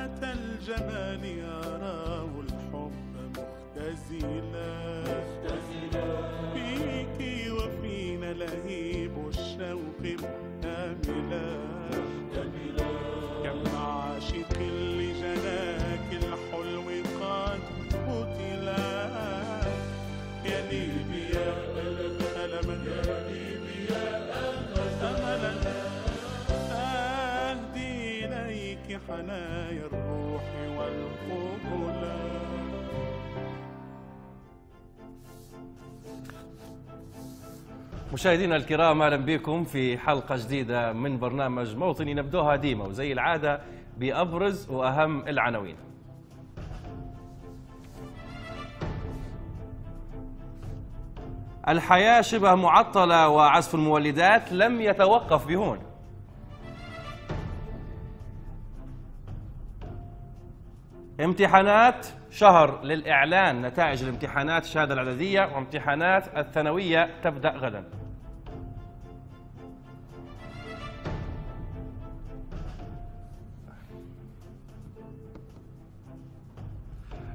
ذات الجمال يراه الحب مختزلا. فيك وفينا لهيب الشوق مكتملا مشاهدينا الكرام أهلا بكم في حلقة جديدة من برنامج موطني نبدوها ديما وزي العادة بأبرز وأهم العناوين. الحياة شبه معطلة وعزف المولدات لم يتوقف بهون. امتحانات شهر للإعلان نتائج الامتحانات الشهادة الإعدادية وامتحانات الثانوية تبدأ غدا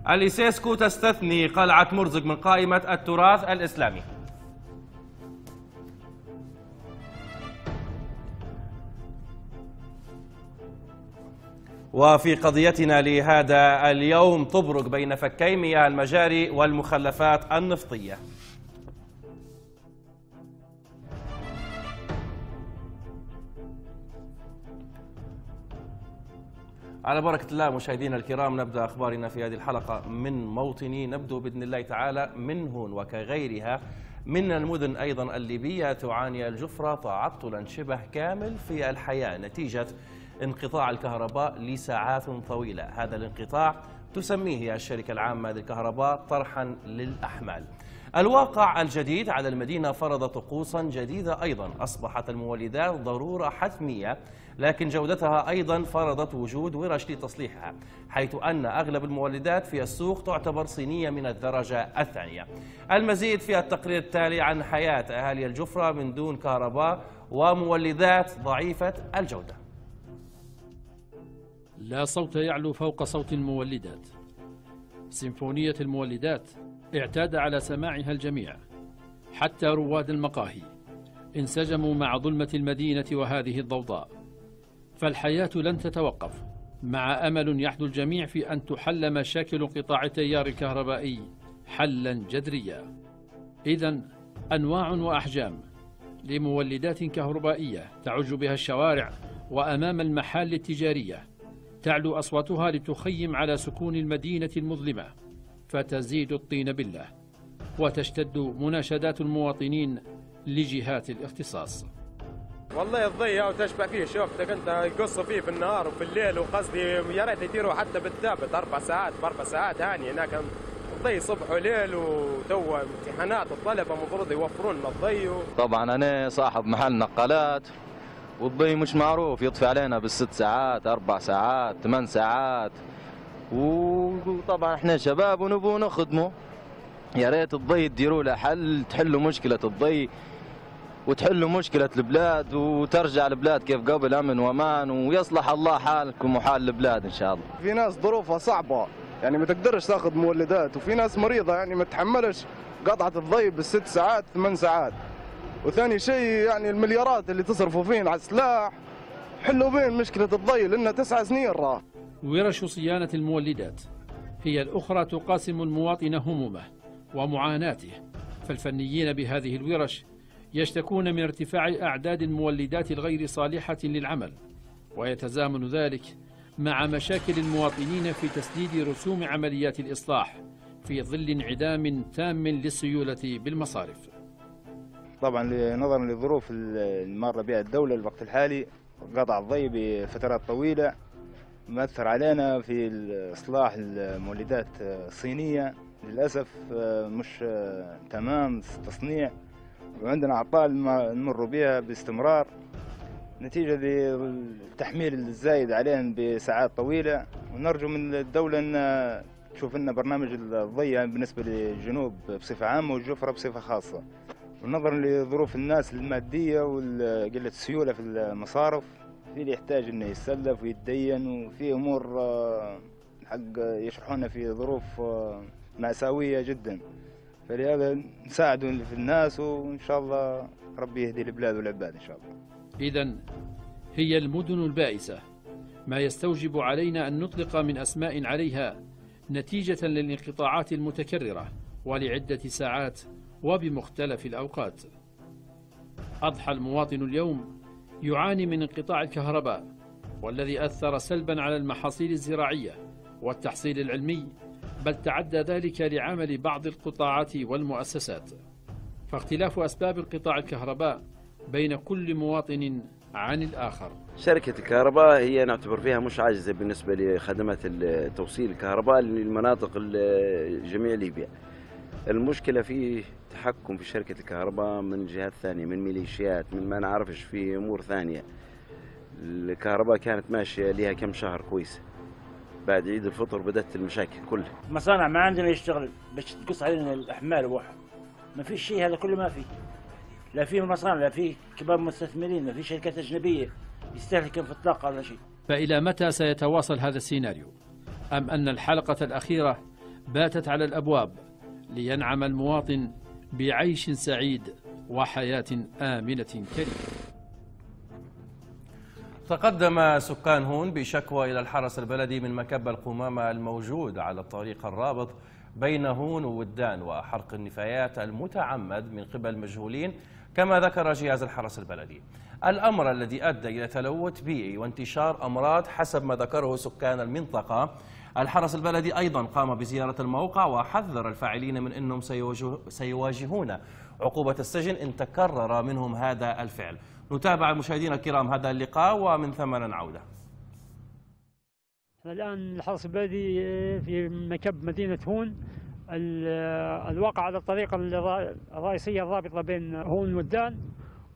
الإسيسكو تستثني قلعة مرزق من قائمة التراث الإسلامي. وفي قضيتنا لهذا اليوم تبرق بين فكي مياه المجاري والمخلفات النفطية. على بركة الله مشاهدينا الكرام نبدأ أخبارنا في هذه الحلقة من موطني. نبدأ بإذن الله تعالى من هون وكغيرها. من المدن أيضا الليبية تعاني الجفرة تعطلا شبه كامل في الحياة نتيجة انقطاع الكهرباء لساعات طويلة. هذا الانقطاع تسميه الشركة العامة للكهرباء طرحا للأحمال. الواقع الجديد على المدينة فرض طقوسا جديدة أيضا. أصبحت المولدات ضرورة حتمية لكن جودتها أيضا فرضت وجود ورش لتصليحها حيث أن أغلب المولدات في السوق تعتبر صينية من الدرجة الثانية. المزيد في التقرير التالي عن حياة أهالي الجفرة من دون كهرباء ومولدات ضعيفة الجودة. لا صوت يعلو فوق صوت المولدات. سيمفونية المولدات اعتاد على سماعها الجميع حتى رواد المقاهي. انسجموا مع ظلمة المدينة وهذه الضوضاء. فالحياة لن تتوقف. مع أمل يحدو الجميع في أن تحل مشاكل انقطاع التيار الكهربائي حلا جذريا. إذا أنواع وأحجام لمولدات كهربائية تعج بها الشوارع وأمام المحال التجارية تعلو أصواتها لتخيم على سكون المدينة المظلمة فتزيد الطين بالله وتشتد مناشدات المواطنين لجهات الاختصاص. والله تضيع وتشبع فيه. شوفتك انت يقصوا فيه في النهار وفي الليل وقصدي يا ريت يديروا حتى بالثابت. أربع ساعات بأربع ساعات هاني. هناك الضي صبح وليل وتو امتحانات الطلبة المفروض يوفرون لنا الضي طبعا أنا صاحب محل نقالات والضي مش معروف يطفي علينا بالست ساعات أربع ساعات ثمان ساعات. وطبعا إحنا شباب ونبو نخدمه. يا ريت الضي تديروا له حل تحلوا مشكلة الضي. وتحلوا مشكلة البلاد وترجع البلاد كيف قبل أمن وأمان ويصلح الله حالكم وحال البلاد إن شاء الله. في ناس ظروفها صعبة يعني ما تقدرش تاخذ مولدات وفي ناس مريضة يعني ما تحملش قطعة الضي بالست ساعات ثمان ساعات. وثاني شيء يعني المليارات اللي تصرفوا فين على السلاح حلوا بين مشكلة الضي لأنها تسع سنين راه. ورش صيانة المولدات هي الأخرى تقاسم المواطن همومه ومعاناته فالفنيين بهذه الورش يشتكون من ارتفاع أعداد المولدات الغير صالحة للعمل ويتزامن ذلك مع مشاكل المواطنين في تسديد رسوم عمليات الإصلاح في ظل انعدام تام للسيولة بالمصارف. طبعا نظرا للظروف مر بها الدولة الوقت الحالي قطع الضي بفترات طويلة مأثر علينا في إصلاح المولدات الصينية للأسف مش تمام التصنيع وعندنا أعطال نمر بها باستمرار. نتيجة للتحميل الزايد عليهم بساعات طويلة. ونرجو من الدولة أن تشوف لنا برنامج الضي بالنسبة للجنوب بصفة عامة والجفرة بصفة خاصة. ونظرا لظروف الناس المادية وقلة السيولة في المصارف في اللي يحتاج إنه يتسلف ويتدين وفي أمور آه، حق يشرحونا في ظروف آه، مأساوية جدا. فلهذا نساعدوا في الناس وإن شاء الله ربي يهدي البلاد والعباد إن شاء الله. إذا هي المدن البائسة. ما يستوجب علينا أن نطلق من أسماء عليها نتيجة للانقطاعات المتكررة ولعدة ساعات وبمختلف الأوقات. أضحى المواطن اليوم يعاني من انقطاع الكهرباء والذي أثر سلبا على المحاصيل الزراعية والتحصيل العلمي بل تعدى ذلك لعمل بعض القطاعات والمؤسسات. فاختلاف أسباب انقطاع الكهرباء بين كل مواطن عن الآخر. شركة الكهرباء هي نعتبر فيها مش عاجزة بالنسبة لخدمات توصيل الكهرباء للمناطق جميع ليبيا. المشكلة في تحكم في شركة الكهرباء من جهات ثانية من ميليشيات من ما نعرفش في أمور ثانية. الكهرباء كانت ماشية لها كم شهر كويسة بعد عيد الفطر بدأت المشاكل كلها. مصانع ما عندنا يشتغل باش تقص علينا الأحمال واحد. ما فيش شيء هذا كله ما في. لا في مصانع لا في كبار مستثمرين ما في شركات أجنبية يستهلكن في الطاقه ولا شيء فإلى متى سيتواصل هذا السيناريو؟ أم أن الحلقة الأخيرة باتت على الأبواب لينعم المواطن بعيش سعيد وحياة آمنة كريمة؟ تقدم سكان هون بشكوى إلى الحرس البلدي من مكب القمامة الموجود على الطريق الرابط بين هون وودان وحرق النفايات المتعمد من قبل مجهولين كما ذكر جهاز الحرس البلدي. الأمر الذي أدى إلى تلوث بيئي وانتشار أمراض حسب ما ذكره سكان المنطقة. الحرس البلدي أيضا قام بزيارة الموقع وحذر الفاعلين من أنهم سيواجه- سيواجهون عقوبة السجن إن تكرر منهم هذا الفعل. نتابع مشاهدينا الكرام هذا اللقاء ومن ثم نعود إحنا الآن الحرس البلدي في مكب مدينة هون ال- الواقع على الطريقة الرا- الرئيسية الرابطة بين هون والدان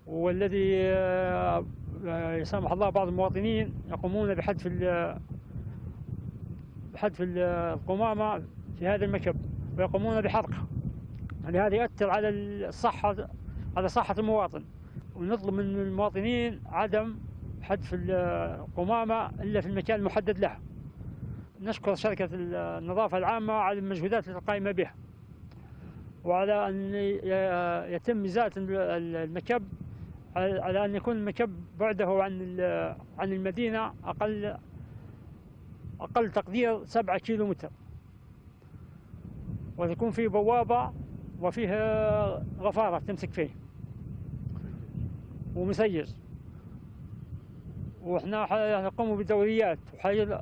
والذي آه، آه، يسامح الله بعض المواطنين يقومون بحذف بحذف ال- القمامة في هذا المكب ويقومون بحرقها يعني هذا يؤثر على الصحة على صحة المواطن. ونطلب من المواطنين عدم حذف القمامة إلا في المكان المحدد له. نشكر شركة النظافة العامة على المجهودات القائمة بها وعلى أن يتم إزالة المكب على أن يكون المكب بعده عن عن المدينة أقل أقل تقدير سبعة كيلو متر وتكون فيه بوابة وفيه غفارة تمسك فيه. ومسير وإحنا ح- نقوم بدوريات وحي-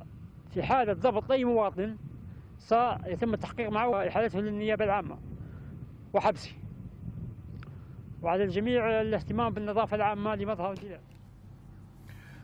في حالة ضبط أي مواطن سيتم التحقيق معه وإحالته للنيابة العامة. وحبسه وعلى الجميع الاهتمام بالنظافة العامة لمظهر البلاد.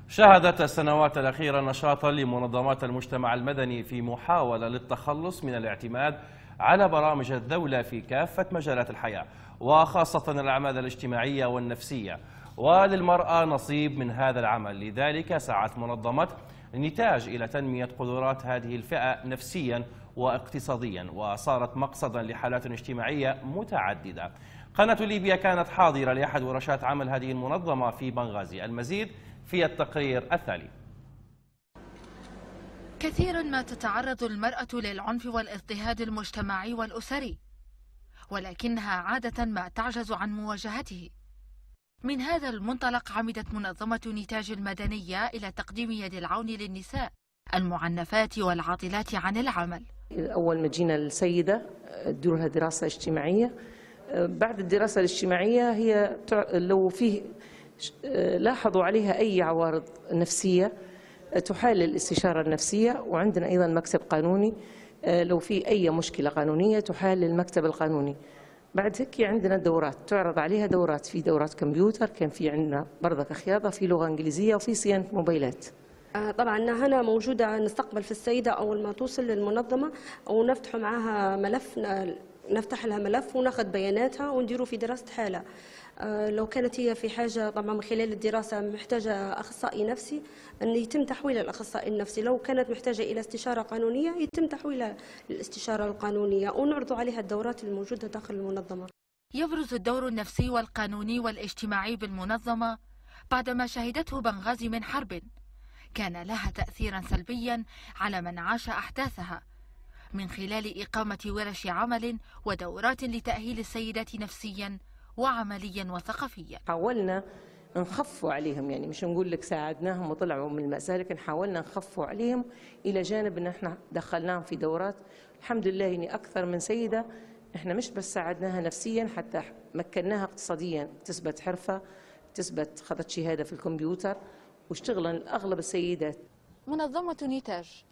شهدت السنوات الأخيرة نشاطا لمنظمات المجتمع المدني في محاولة للتخلص من الاعتماد على برامج الدولة في كافة مجالات الحياة وخاصة الأعمال الاجتماعية والنفسية. وللمرأة نصيب من هذا العمل. لذلك سعت منظمة نتاج إلى تنمية قدرات هذه الفئة نفسيا واقتصاديا وصارت مقصدا لحالات اجتماعية متعددة. قناة ليبيا كانت حاضرة لأحد ورشات عمل هذه المنظمة في بنغازي. المزيد في التقرير التالي. كثيرا ما تتعرض المرأة للعنف والاضطهاد المجتمعي والأسري ولكنها عادة ما تعجز عن مواجهته. من هذا المنطلق عمدت منظمة نتاج المدنية إلى تقديم يد العون للنساء المعنفات والعاطلات عن العمل. أول ما جينا السيدة لها دراسة اجتماعية. بعد الدراسة الاجتماعية هي لو فيه لاحظوا عليها أي عوارض نفسية تحال الاستشارة النفسية. وعندنا أيضا مكتب قانوني لو في أي مشكلة قانونية تحال للمكتب القانوني. بعد هيك عندنا دورات تعرض عليها دورات في دورات كمبيوتر كان في عندنا برضك خياطة في لغة إنجليزية وفي صيانة موبايلات. آه، طبعا هنا موجودة نستقبل في السيدة أول ما توصل للمنظمة ونفتح معها ملف نفتح لها ملف وناخذ بياناتها ونديروا في دراسة حالة. آه، لو كانت هي في حاجة طبعا من خلال الدراسة محتاجة أخصائي نفسي أن يتم تحويلها الأخصائي النفسي. لو كانت محتاجة إلى استشارة قانونية يتم تحويلها للاستشارة القانونية. ونعرض عليها الدورات الموجودة داخل المنظمة. يبرز الدور النفسي والقانوني والاجتماعي بالمنظمة بعدما شهدته بنغازي من حرب. كان لها تأثيرا سلبيا على من عاش أحداثها. من خلال إقامة ورش عمل ودورات لتأهيل السيدات نفسيا وعمليا وثقافيا. حاولنا نخفوا عليهم يعني مش نقول لك ساعدناهم وطلعوا من المأساة لكن حاولنا نخفوا عليهم إلى جانب أن إحنا دخلناهم في دورات. الحمد لله يعني أكثر من سيدة إحنا مش بس ساعدناها نفسيا حتى مكناها اقتصاديا. تثبت حرفة تثبت خذت شهادة في الكمبيوتر واشتغلن أغلب السيدات. منظمة نيتاج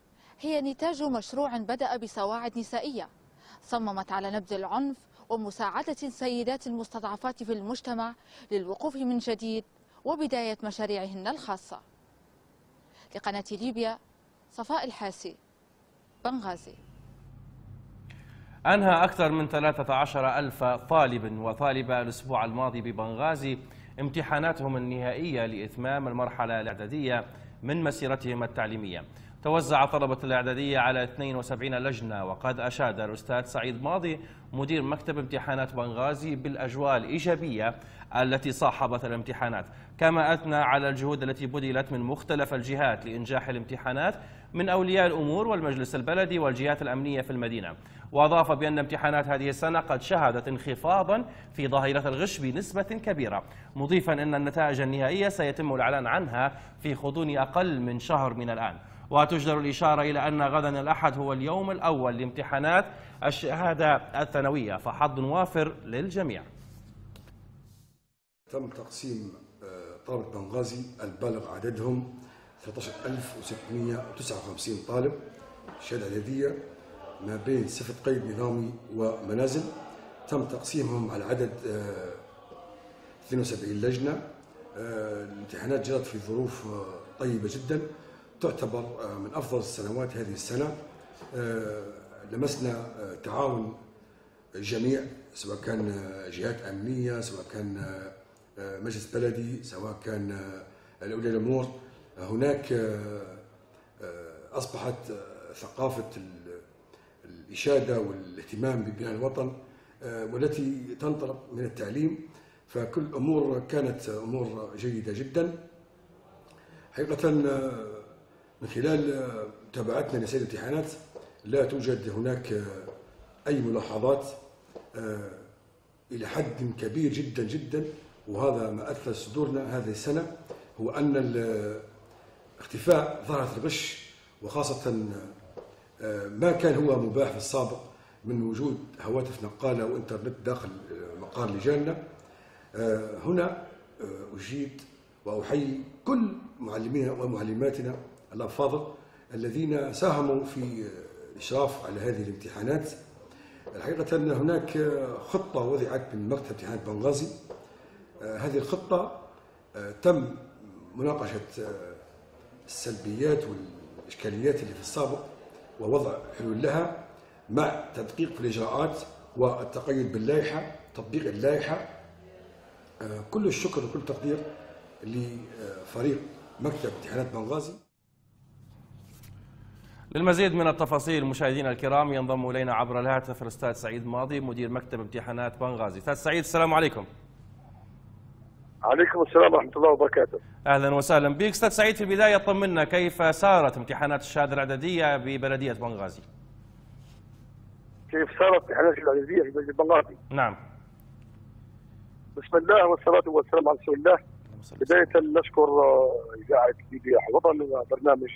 هي نتاج مشروع بدأ بسواعد نسائية صممت على نبذ العنف ومساعدة السيدات المستضعفات في المجتمع للوقوف من جديد وبداية مشاريعهن الخاصة. لقناة ليبيا صفاء الحاسي بنغازي. أنهى أكثر من 13 ألف طالب وطالبة الأسبوع الماضي ببنغازي امتحاناتهم النهائية لإتمام المرحلة الإعدادية من مسيرتهم التعليمية. توزع طلبة الإعدادية على 72 لجنة وقد أشاد الأستاذ سعيد ماضي مدير مكتب امتحانات بنغازي بالأجواء الإيجابية التي صاحبت الامتحانات. كما أثنى على الجهود التي بذلت من مختلف الجهات لإنجاح الامتحانات من أولياء الأمور والمجلس البلدي والجهات الأمنية في المدينة. وأضاف بأن امتحانات هذه السنة قد شهدت انخفاضا في ظاهرة الغش بنسبة كبيرة مضيفا أن النتائج النهائية سيتم الإعلان عنها في غضون أقل من شهر من الآن. وتجدر الإشارة إلى أن غدا الأحد هو اليوم الأول لامتحانات الشهادة الثانوية فحظ وافر للجميع. تم تقسيم آه، طلبة بنغازي البالغ عددهم 13659 طالب شهادة إعدادية ما بين صفة قيد نظامي ومنازل. تم تقسيمهم على عدد آه، 72 لجنة. آه، الامتحانات جرت في ظروف آه، طيبة جدا. تعتبر آه، من أفضل السنوات هذه السنة آه، لمسنا آه، تعاون الجميع سواء كان جهات أمنية سواء كان مجلس بلدي سواء كان أولياء الأمور. آه، هناك آه، آه، أصبحت آه، ثقافة ال- الإشادة والاهتمام ببناء الوطن والتي تنطلق من التعليم. فكل أمور كانت أمور جيدة جدا. حقيقة آه، من خلال آه، متابعتنا لسير الامتحانات لا توجد هناك آه، أي ملاحظات آه، إلى حد كبير جدا جدا. وهذا ما أثر صدورنا هذه السنة هو أن اختفاء ظاهرة الغش وخاصة آه، ما كان هو مباح في السابق من وجود هواتف نقالة وإنترنت داخل آه، مقار لجاننا. آه، هنا آه، أجيد وأحيي كل معلمينا ومعلماتنا الأفاضل الذين ساهموا في الإشراف على هذه الامتحانات. الحقيقة أن هناك خطة وضعت من مكتب امتحانات بنغازي. آه، هذه الخطة آه، تم مناقشة آه، السلبيات والإشكاليات اللي في السابق ووضع حلول لها مع تدقيق في الإجراءات والتقيد باللائحة تطبيق اللائحة. كل الشكر وكل التقدير لفريق مكتب امتحانات بنغازي. للمزيد من التفاصيل مشاهدينا الكرام ينضم إلينا عبر الهاتف الأستاذ سعيد ماضي مدير مكتب امتحانات بنغازي. أستاذ سعيد السلام عليكم. عليكم السلام ورحمة الله وبركاته. أهلا وسهلا بك. أستاذ سعيد في البداية طمنا كيف سارت امتحانات الشهادة الاعداديه ببلدية بنغازي؟ كيف صارت امتحانات الإعدادية في بلد بنغازي؟ نعم. بسم الله والصلاة والسلام على رسول الله. بداية نشكر آه، إذاعة ليبيا وطن وبرنامج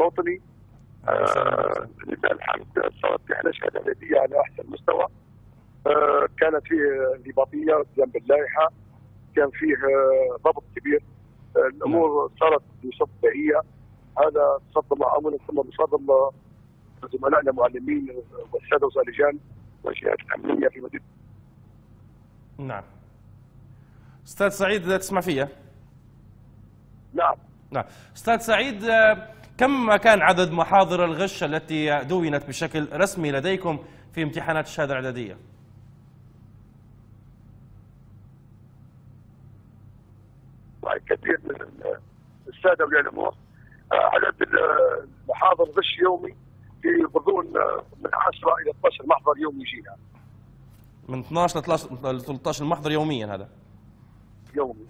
موطني. آه، لله الحمد صارت الشهادة الإعدادية على أحسن مستوى. آه، كانت فيه انضباطية والتزام باللائحة كان فيه آه، ضبط كبير. آه، الأمور صارت بصفة هي هذا بفضل الله أولا ثم بفضل زملائنا المعلمين والسادة وزراء اللجان والجهات الأمنية في مدينة. نعم. أستاذ سعيد تسمع فيا؟ نعم. نعم. أستاذ سعيد آه، كم كان عدد محاضر الغش التي دونت بشكل رسمي لديكم في امتحانات الشهادة الإعدادية؟ كثير من ال- السادة اولياء الأمور. آه، عدد ال- المحاضر غش يومي في غضون آه، من 10 إلى 12 محضر يومي يجينا. من 12 ل 13 محضر يوميا هذا. يومي.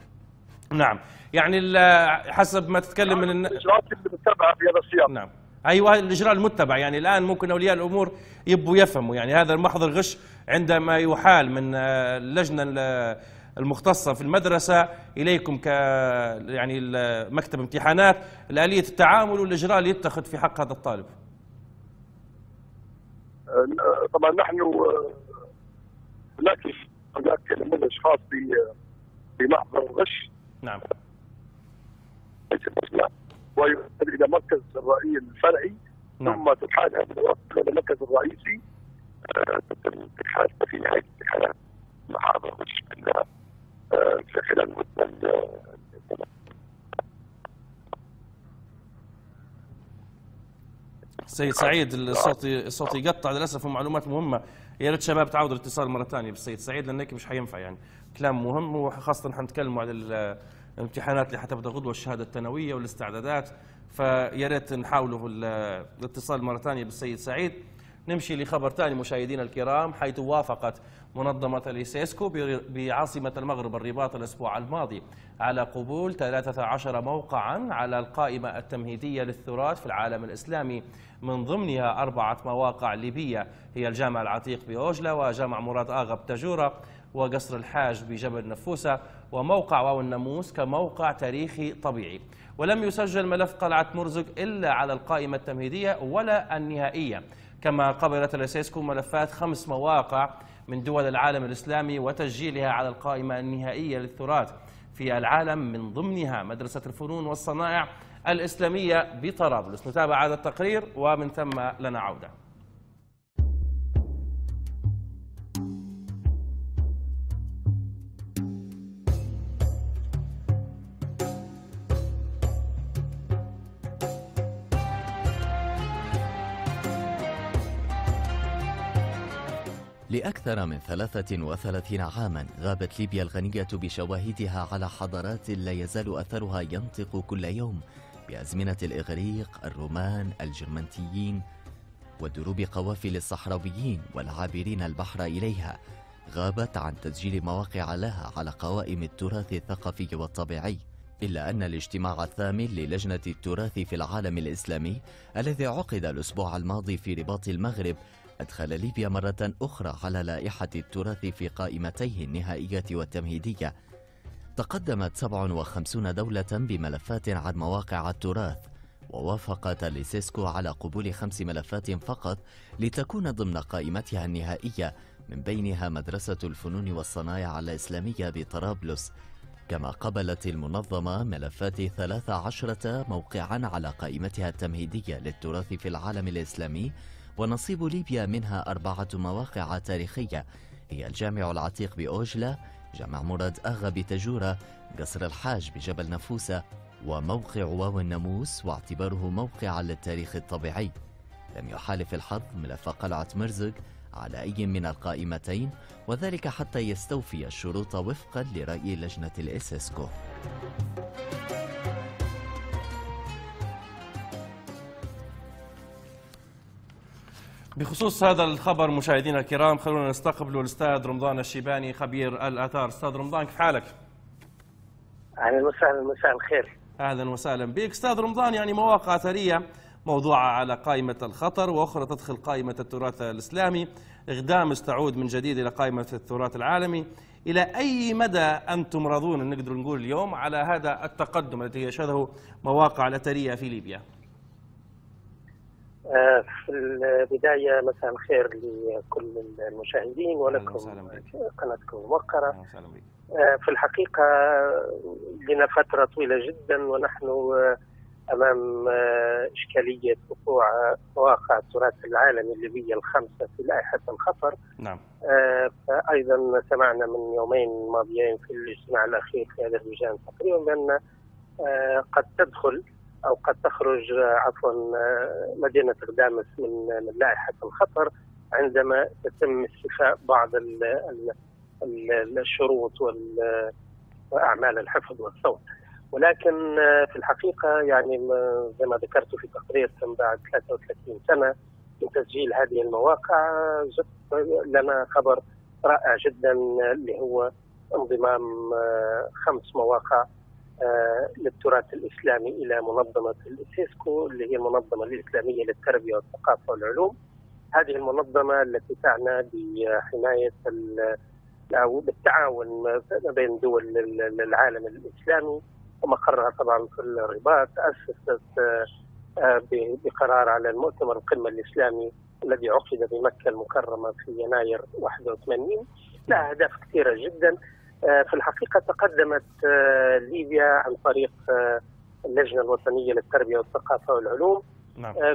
نعم. يعني ال- حسب ما تتكلم من الإجراءات اللي بتتبعها في هذا السياق. نعم. أيوه الإجراء المتبع. يعني الآن ممكن أولياء الأمور يبوا يفهموا. يعني هذا المحضر غش عندما يحال من آه، اللجنة ال- المختصة في المدرسة إليكم ك يعني مكتب امتحانات. الآلية التعامل والإجراء اللي يتخذ في حق هذا الطالب. آه، طبعا نحن آه، هناك نموذج خاص بمحضر الغش نعم. ويرسل إلى مركز الرأي الفرعي نعم. ثم تحال هذه إلى المركز الرئيسي. تتم الامتحان في نهاية غش منها آه، في خلال مده ال- سيد سعيد الصوت الصوت يقطع للأسف ومعلومات مهمة. يا ريت شباب تعودوا الاتصال مرة ثانية بالسيد سعيد لأن هيك مش حينفع يعني. كلام مهم وخاصة حنتكلموا على ال- الامتحانات اللي حتبدا غدوة الشهادة الثانويه والاستعدادات. فيا ريت نحاولوا ال- الاتصال مرة ثانية بالسيد سعيد. نمشي لخبر ثاني مشاهدينا الكرام حيث وافقت منظمة الإيسيسكو بر- بعاصمة المغرب الرباط الأسبوع الماضي على قبول 13 موقعا على القائمة التمهيدية للتراث في العالم الإسلامي. من ضمنها أربعة مواقع ليبية هي الجامع العتيق بأوجلة وجامع مراد آغا بتاجوراء وقصر الحاج بجبل نفوسة وموقع واو الناموس كموقع تاريخي طبيعي. ولم يسجل ملف قلعة مرزق إلا على القائمة التمهيدية ولا النهائية. كما قبلت الأسيسكو ملفات خمس مواقع من دول العالم الإسلامي وتسجيلها على القائمة النهائية للتراث في العالم من ضمنها مدرسة الفنون والصنائع الإسلامية بطرابلس. نتابع هذا التقرير ومن ثم لنا عودة لأكثر من 33 عاما غابت ليبيا الغنية بشواهدها على حضارات لا يزال أثرها ينطق كل يوم بأزمنة الإغريق الرومان الجرمنتيين ودروب قوافل الصحراويين والعابرين البحر إليها. غابت عن تسجيل مواقع لها على قوائم التراث الثقافي والطبيعي. إلا أن الاجتماع الثامن للجنة التراث في العالم الإسلامي الذي عقد الأسبوع الماضي في رباط المغرب أدخل ليبيا مرة أخرى على لائحة التراث في قائمتيه النهائية والتمهيدية. تقدمت 57 دولة بملفات عن مواقع التراث ووافقت اليسيسكو على قبول خمس ملفات فقط لتكون ضمن قائمتها النهائية من بينها مدرسة الفنون والصنايع الإسلامية بطرابلس. كما قبلت المنظمة ملفات 13 موقعا على قائمتها التمهيدية للتراث في العالم الإسلامي ونصيب ليبيا منها أربعة مواقع تاريخية. هي الجامع العتيق بأوجلة جامع مراد أغا بتجورة قصر الحاج بجبل نفوسة وموقع واو الناموس واعتباره موقعا للتاريخ الطبيعي. لم يحالف الحظ ملف قلعة مرزق على أي من القائمتين وذلك حتى يستوفي الشروط وفقا لرأي لجنة الإسسكو بخصوص هذا الخبر مشاهدينا الكرام خلونا نستقبل الأستاذ رمضان الشيباني خبير الأثار. أستاذ رمضان كيف حالك؟ أهلا وسهلا مساء الخير. أهلا وسهلا بك. أستاذ رمضان يعني مواقع أثرية موضوعة على قائمة الخطر وأخرى تدخل قائمة التراث الإسلامي. اغدامس تعود من جديد إلى قائمة التراث العالمي. إلى أي مدى أنتم راضون؟ نقدر نقول اليوم على هذا التقدم الذي يشهده مواقع الأثرية في ليبيا. في البداية مساء الخير لكل المشاهدين ولكم قناتكم الموقرة. آه، في الحقيقة لنا فترة طويلة جدا ونحن آه، أمام آه، إشكالية وقوع مواقع التراث العالمي الليبية الخمسة في لائحة الخطر. نعم. آه، فأيضا سمعنا من يومين ماضيين في الاجتماع الأخير في هذا اللجان تقريبا بأن آه، قد تدخل أو قد تخرج آه، عفوا آه، مدينة غدامس من من لائحة الخطر عندما يتم استيفاء بعض ال ال ال الشروط وأعمال الحفظ والصوت. ولكن آه، في الحقيقة يعني زي ما ذكرت في تقرير تم بعد 33 سنة من تسجيل هذه المواقع آه، جت لنا خبر رائع جدا آه، اللي هو انضمام آه، خمس مواقع آه، للتراث الإسلامي إلى منظمة الإسيسكو اللي هي المنظمة الإسلامية للتربية والثقافة والعلوم. هذه المنظمة التي تعنى بحماية ال- أو بالتعاون ما بين دول ال- العالم الإسلامي ومقرها طبعا في الرباط أسست آه، آه، بقرار على المؤتمر القمة الإسلامي الذي عقد بمكة المكرمة في يناير 81 لها أهداف كثيرة جدا. آه، في الحقيقة تقدمت آه، ليبيا عن طريق آه، اللجنة الوطنية للتربية والثقافة والعلوم نعم. آه،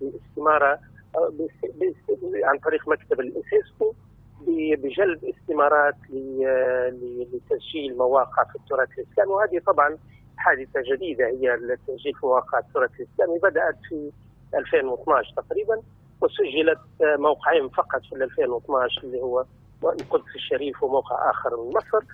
باستمارة آه، باست- باست- عن طريق مكتب الإيسيسكو بجلب استمارات آه، لتسجيل مواقع في التراث الإسلامي وهذه طبعا حادثة جديدة هي التسجيل في مواقع التراث الإسلامي بدأت في 2012 تقريبا وسجلت آه، موقعين فقط في 2012 اللي هو القدس الشريف وموقع آخر من مصر.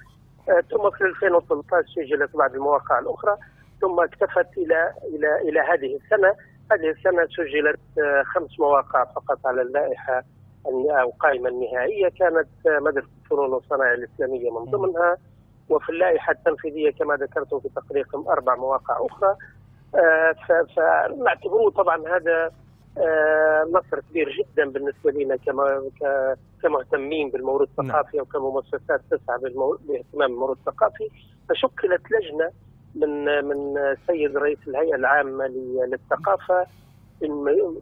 آه، ثم في 2013 سجلت بعض المواقع الأخرى. ثم اكتفت إلى إلى إلى هذه السنة. هذه السنة سجلت آه، خمس مواقع فقط على اللائحة الن- أو القائمة النهائية. كانت آه، مدرسة الفنون والصناعة الإسلامية من ضمنها. وفي اللائحة التنفيذية كما ذكرت في تقريركم أربع مواقع ف- فنعتبره طبعا هذا آه، نصر كبير جدا بالنسبة لنا كما كمهتمين بالموروث الثقافي أو كمؤسسات تسعى باهتمام الموروث الثقافي. فشكلت لجنة من من السيد رئيس الهيئة العامة للثقافة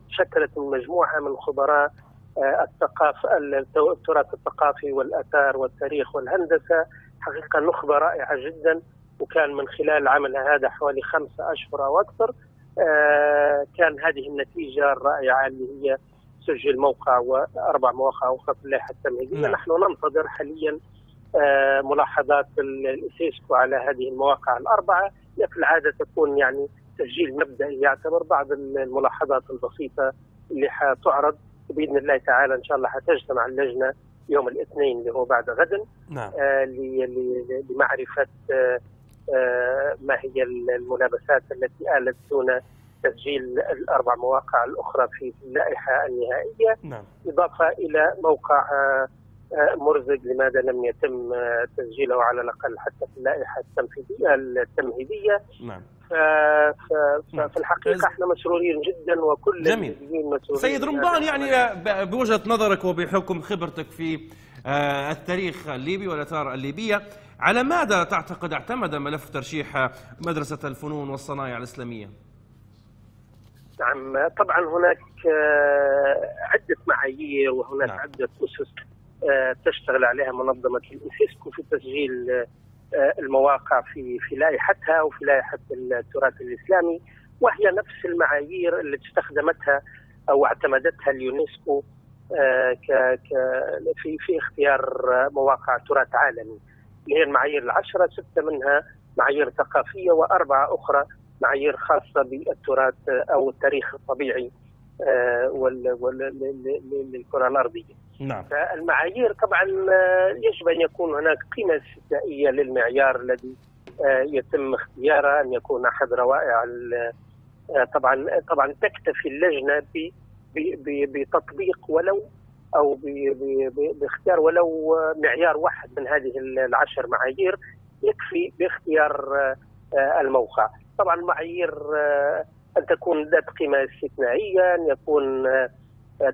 شكلت من مجموعه من خبراء آه، الثقافه التراث الثقافي والآثار والتاريخ والهندسة. حقيقة نخبة رائعة جدا وكان من خلال عملها هذا حوالي خمسة أشهر أو أكثر. كان هذه النتيجة الرائعة اللي هي سجل موقع وأربع مواقع أخرى في اللائحة التمهيدية. نعم. نحن ننتظر حاليا آه، ملاحظات ال- الإسيسكو على هذه المواقع الأربعة. هي في العادة تكون يعني تسجيل مبدئي يعتبر بعض الملاحظات البسيطة اللي حتعرض. بإذن الله تعالى إن شاء الله حتجتمع اللجنة يوم الاثنين اللي هو بعد غد. نعم. آه، ل- ل- لمعرفة آه، آه، ما هي الملابسات التي آلت دون تسجيل الأربع مواقع الأخرى في اللائحة النهائية؟ نعم. إضافة إلى موقع آه، آه، مرزق لماذا لم يتم آه، تسجيله على الأقل حتى في اللائحة التنفيذية التمهيدية. نعم. ففي الحقيقة إحنا مسرورين جدا وكل جميل. مسرورين سيد رمضان. يعني ب- بوجهة نظرك وبحكم خبرتك في آه، التاريخ الليبي والآثار الليبية على ماذا تعتقد اعتمد ملف ترشيح مدرسة الفنون والصنايع الإسلامية؟ نعم طبعا هناك آه، عدة معايير وهناك نعم. عدة أسس آه، تشتغل عليها منظمة الإيسيسكو في تسجيل آه، المواقع في في لائحتها وفي لائحة التراث الإسلامي وهي نفس المعايير التي استخدمتها أو اعتمدتها اليونسكو في في اختيار مواقع تراث عالمي اللي هي المعايير العشرة ستة منها معايير ثقافية وأربعة أخرى معايير خاصة بالتراث أو التاريخ الطبيعي آه، وال- وال- ل- ل- للكرة الأرضية. نعم. فالمعايير طبعا آه، يجب أن يكون هناك قيمة استثنائية للمعيار الذي آه، يتم اختياره أن يكون أحد روائع ال- طبعا طبعا تكتفي اللجنة ب- ب- ب- بتطبيق ولو ب- باختيار ولو معيار واحد من هذه العشر معايير يكفي باختيار آه، الموقع. طبعا معايير آه، أن تكون ذات قيمة استثنائية أن يكون آه،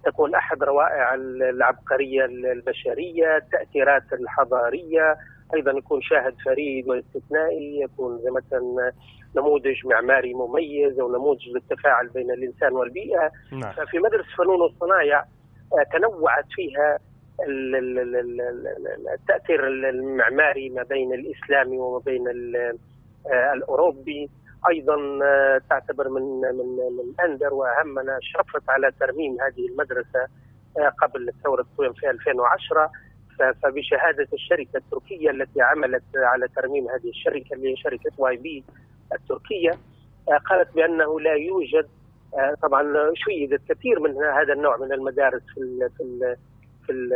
تكون أحد روائع العبقرية البشرية التأثيرات الحضارية أيضا يكون شاهد فريد واستثنائي يكون زي مثلا نموذج معماري مميز أو نموذج للتفاعل بين الإنسان والبيئة. نعم. ففي مدرسة فنون والصنايع آه، تنوعت فيها ال- ال- ال- ال- ال- التأثير المعماري ما بين الإسلامي وما بين آه، الأوروبي. أيضا آه، تعتبر من من من أندر وأهمنا شرفت على ترميم هذه المدرسة آه، قبل ثورة في 2010 ف- فبشهادة الشركة التركية التي عملت على ترميم هذه الشركة اللي هي شركة واي بي التركية قالت بأنه لا يوجد طبعا شيدت كثير من هذا النوع من المدارس في ال في ال في ال-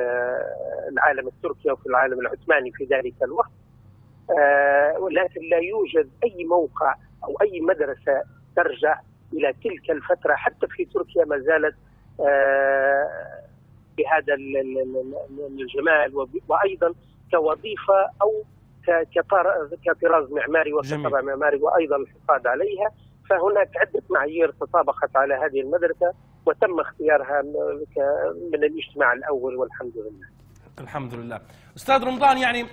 العالم التركي وفي العالم العثماني في ذلك الوقت. آه، ولكن لا يوجد أي موقع أو أي مدرسة ترجع إلى تلك الفترة حتى في تركيا ما زالت آه، بهذا ال- ال- ال- الجمال وأيضا كوظيفة أو كطراز معماري وكطبع معماري وأيضا الحفاظ عليها. فهناك عدة معايير تطابقت على هذه المدرسة وتم اختيارها من الاجتماع الأول والحمد لله. الحمد لله أستاذ رمضان يعني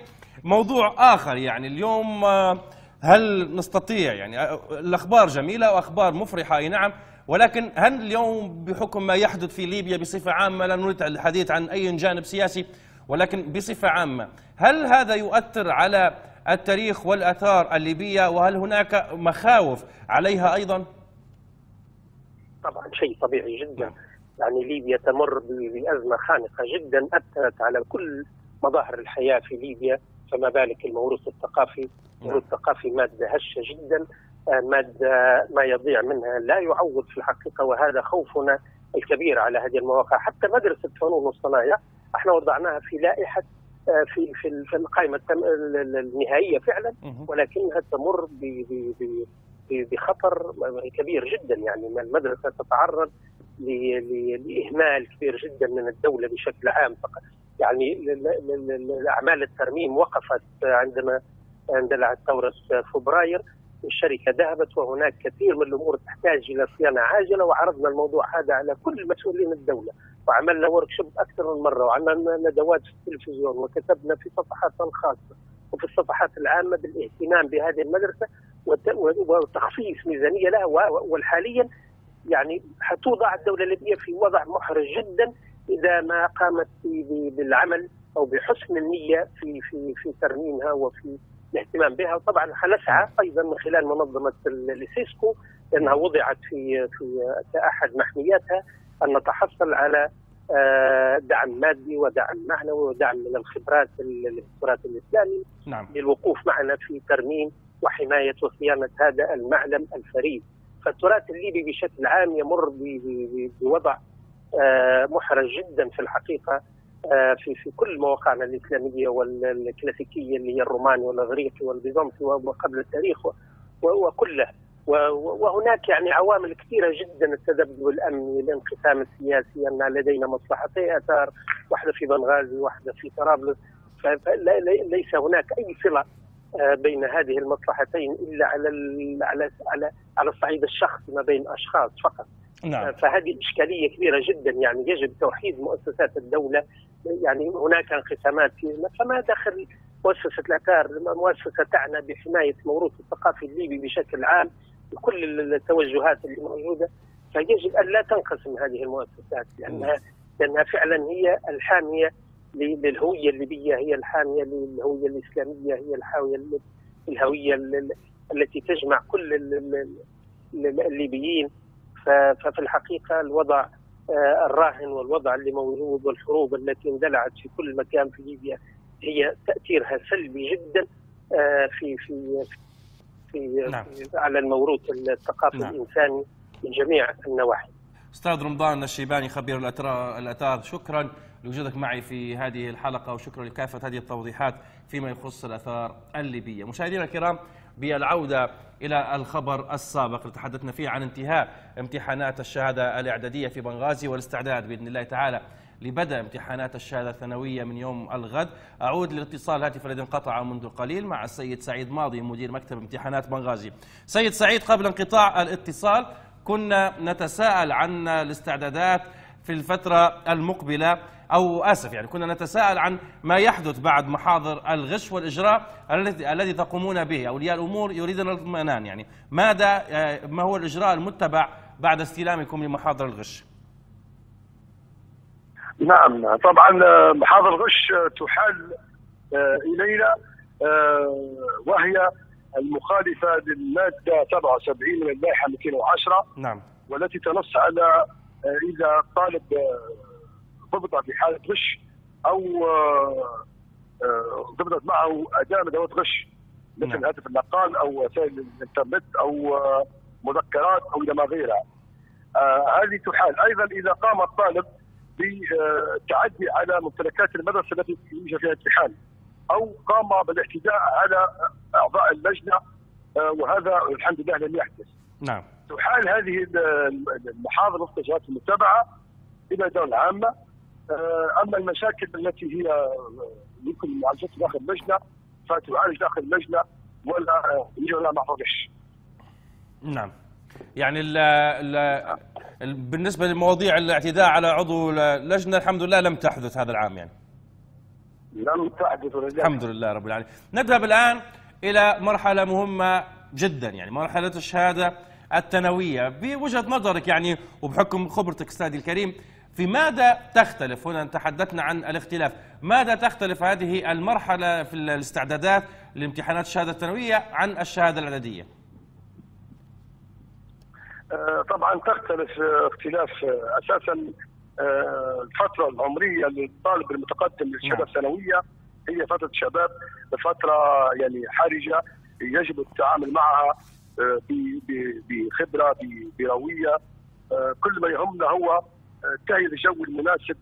موضوع آخر يعني اليوم آه، هل نستطيع يعني آه، الأخبار جميلة وأخبار مفرحة أي نعم ولكن هل اليوم بحكم ما يحدث في ليبيا بصفة عامة لا نريد الحديث عن أي جانب سياسي ولكن بصفة عامة هل هذا يؤثر على التاريخ والآثار الليبية وهل هناك مخاوف عليها أيضا؟ طبعا شيء طبيعي جدا. يعني ليبيا تمر ب- بأزمة خانقة جدا أثرت على كل مظاهر الحياة في ليبيا فما بالك الموروث الثقافي؟ الموروث الثقافي مادة هشة جدا آه، مادة ما يضيع منها لا يعوض في الحقيقة وهذا خوفنا الكبير على هذه المواقع. حتى مدرسة فنون والصنايع إحنا وضعناها في لائحة آه، في في في القائمة النهائية فعلا. ولكنها تمر بخطر كبير جدا. يعني المدرسة تتعرض لإهمال كبير جدا من الدولة بشكل عام. فقط يعني اعمال الترميم وقفت عندما اندلعت ثوره فبراير. الشركة ذهبت وهناك كثير من الأمور تحتاج إلى صيانة عاجلة. وعرضنا الموضوع هذا على كل مسؤولين الدولة. وعملنا workshop أكثر من مرة وعملنا ندوات في التلفزيون وكتبنا في صفحاتنا الخاصة وفي الصفحات العامة بالاهتمام بهذه المدرسة وت- وتخصيص ميزانية لها و- والحاليا يعني حتوضع الدولة الليبية في وضع محرج جدا إذا ما قامت بالعمل أو بحسن النية في في في ترميمها وفي الاهتمام بها. وطبعا حنسعى أيضا من خلال منظمة ال- الإيسيسكو لأنها وضعت في في كأحد محمياتها أن نتحصل على آه، دعم مادي ودعم معنوي ودعم من الخبرات ال- الخبرات الاسلامي نعم للوقوف معنا في ترميم وحماية وصيانة هذا المعلم الفريد. فالتراث الليبي بشكل عام يمر بوضع آه، محرج جدا في الحقيقة آه، في في كل مواقعنا الإسلامية والكلاسيكية اللي هي الروماني والإغريقي والبيزنطي وقبل التاريخ و- و- وكله و- و- وهناك يعني عوامل كثيرة جدا التذبذب الامني الانقسام السياسي أن لدينا مصلحتي آثار واحدة في بنغازي واحدة في طرابلس. فليس هناك أي صلة آه، بين هذه المصلحتين إلا على على على على الصعيد الشخصي ما بين أشخاص فقط. نعم. فهذه إشكالية كبيرة جدا يعني يجب توحيد مؤسسات الدولة. يعني هناك انقسامات فما دخل مؤسسة الأثار؟ مؤسسة تعنى بحماية الموروث الثقافي الليبي بشكل عام. بكل التوجهات اللي موجودة فيجب أن لا تنقسم هذه المؤسسات لانها لأنها فعلا هي الحامية للهوية الليبية هي الحامية للهوية الإسلامية هي الحاوية الهوية ال- التي تجمع كل ال- ال- ال- الليبيين. ففي الحقيقة الوضع آه، الراهن والوضع اللي موجود والحروب التي اندلعت في كل مكان في ليبيا هي تأثيرها سلبي جدا آه، في في في, نعم. في على الموروث الثقافي نعم. الإنساني من جميع النواحي. أستاذ رمضان الشيباني خبير الأثار شكرا لوجودك معي في هذه الحلقة وشكرا لكافة هذه التوضيحات فيما يخص الأثار الليبية. مشاهدينا الكرام بالعودة إلى الخبر السابق اللي تحدثنا فيه عن انتهاء امتحانات الشهادة الإعدادية في بنغازي والاستعداد بإذن الله تعالى لبدء امتحانات الشهادة الثانوية من يوم الغد أعود للاتصال الهاتف الذي انقطع منذ قليل مع السيد سعيد ماضي مدير مكتب امتحانات بنغازي. سيد سعيد قبل انقطاع الاتصال كنا نتساءل عن الاستعدادات في الفترة المقبلة أو آسف يعني كنا نتساءل عن ما يحدث بعد محاضر الغش والإجراء الذي الذي تقومون به أولياء الأمور يريدون الاطمئنان يعني ماذا آه، ما هو الإجراء المتبع بعد استلامكم لمحاضر الغش؟ نعم طبعا آه، محاضر غش آه، تحال آه، إلينا آه، وهي المخالفة للمادة 77 من اللائحة 210 نعم. والتي تنص على آه، إذا طالب آه، ضبط في حالة غش أو آه، آه، ضبطت معه أداة من ادوات غش مثل هاتف النقال أو وسائل الإنترنت أو آه، مذكرات أو إلى ما غيرها. آه، هذه تحال. أيضا إذا قام الطالب بالتعدي على ممتلكات المدرسة التي يوجد فيها امتحان أو قام بالاعتداء على أعضاء اللجنة آه، وهذا الحمد لله لم يحدث. نعم. تحال هذه المحاضر وفق الاجراءات المتبعة إلى الاداره العامة. آه، أما المشاكل التي هي يمكن معالجتها داخل اللجنة ويعالج داخل اللجنة ولا ما فوقش نعم. يعني ال ال ال بالنسبة لمواضيع الاعتداء على عضو لجنة الحمد لله لم تحدث هذا العام يعني. لم تحدث ولله الحمد لله رب العالمين. نذهب الآن إلى مرحلة مهمة جدا يعني مرحلة الشهادة الثانوية. بوجهة نظرك يعني وبحكم خبرتك أستاذي الكريم في ماذا تختلف؟ هنا تحدثنا عن الاختلاف. ماذا تختلف هذه المرحلة في الاستعدادات لامتحانات الشهادة الثانوية عن الشهادة الإعدادية؟ آه، طبعا تختلف آه، اختلاف آه، أساسا آه، الفترة العمرية للطالب المتقدم للشهاده الثانوية هي فترة شباب فترة يعني حرجة يجب التعامل معها آه، بخبرة برويه آه، كل ما يهمنا هو آه، تهيئ الجو المناسب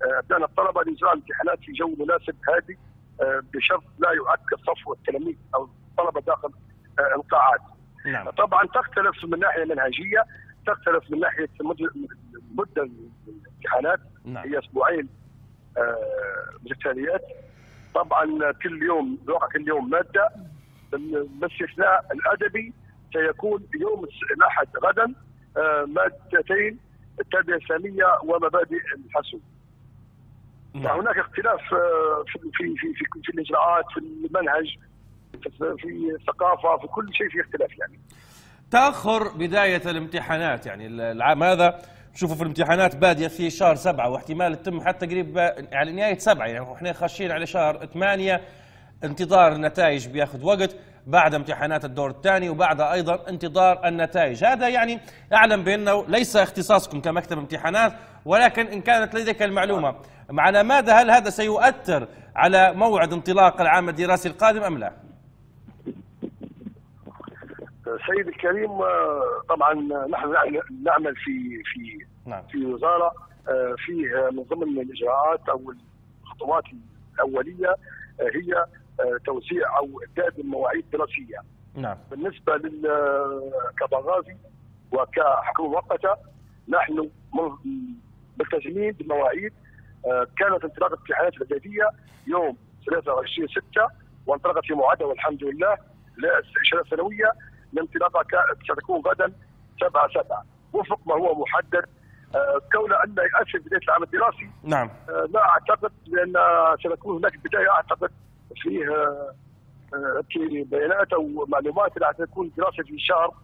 لابناء الطلبة لاجراء الامتحانات في جو مناسب هادي آه، بشرط لا يؤكد صفو التلاميذ أو الطلبة داخل آه، القاعات. نعم. طبعا تختلف من ناحية منهجية تختلف من ناحية مد- مدة الامتحانات نعم. هي أسبوعين آه، متتاليات طبعا كل يوم الواقع كل يوم مادة باستثناء الأدبي سيكون يوم الأحد غدا آه، مادتين التربيه الإسلامية ومبادئ الحاسوب. فهناك اختلاف آه، في في في في, في الإجراءات في المنهج في, الثقافه في كل شيء في اختلاف يعني. تأخر بداية الامتحانات يعني العام هذا شوفوا في الامتحانات بادية في شهر سبعة واحتمال تتم حتى قريب على نهاية سبعة يعني إحنا خاشين على شهر ثمانية انتظار النتائج بياخذ وقت بعد امتحانات الدور الثاني وبعد أيضا انتظار النتائج هذا يعني أعلم بأنه ليس اختصاصكم كمكتب امتحانات ولكن إن كانت لديك المعلومة على ماذا هل هذا سيؤثر على موعد انطلاق العام الدراسي القادم أم لا؟ سيد الكريم آه، طبعا نحن نعمل- في في نعم. في وزارة آه، فيه من ضمن الإجراءات أو الخطوات الأولية آه، هي آه، توسيع أو اعداد المواعيد الدراسيه. نعم بالنسبة كبغازي وكحكومة مؤقتة نحن ملتزمين بالمواعيد آه، كانت انطلاقة الامتحانات الاعداديه يوم 23 6 وانطلقت في موعدها والحمد لله للشهاده الثانويه الانطلاقه ستكون غدا 7 7 وفق ما هو محدد. آه، كون أن يؤثر بداية العام الدراسي نعم. آه، لا أعتقد لأن ستكون هناك بداية. أعتقد فيه آه، بيانات أو معلومات راح تكون دراسة في شهر